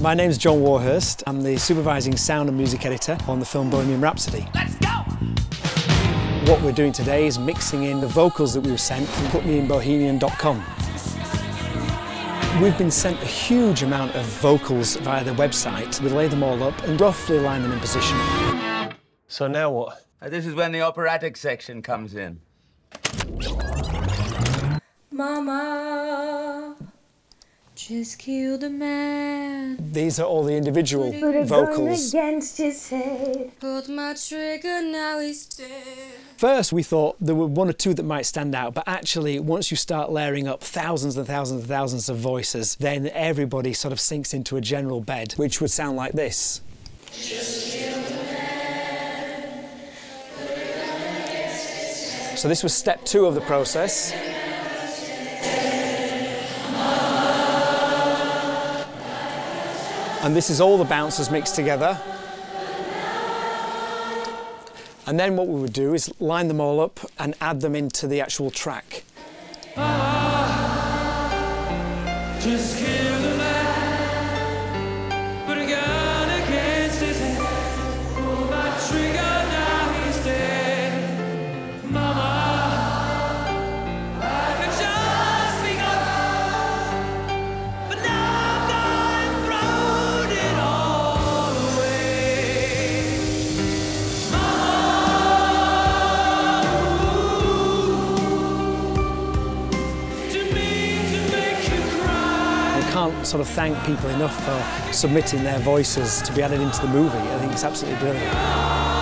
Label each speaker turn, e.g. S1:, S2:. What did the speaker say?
S1: My name's John Warhurst. I'm the supervising sound and music editor on the film Bohemian Rhapsody.
S2: Let's go!
S1: What we're doing today is mixing in the vocals that we were sent from putmeinbohemian.com. We've been sent a huge amount of vocals via the website. We lay them all up and roughly line them in position.
S3: So now what?
S2: Uh, This is when the operatic section comes in.
S4: Mama just killed a man.
S1: These are all the individual
S4: Put a gun
S1: vocals.
S4: against his head. Pulled my trigger, now he's dead.
S1: First, we thought there were one or two that might stand out, but actually, once you start layering up thousands and thousands and thousands of voices, then everybody sort of sinks into a general bed, which would sound like this. So this was step two of the process. And this is all the bouncers mixed together. And then what we would do is line them all up and add them into the actual track.
S5: Just
S1: can't sort of thank people enough for submitting their voices to be added into the movie. I think it's absolutely brilliant.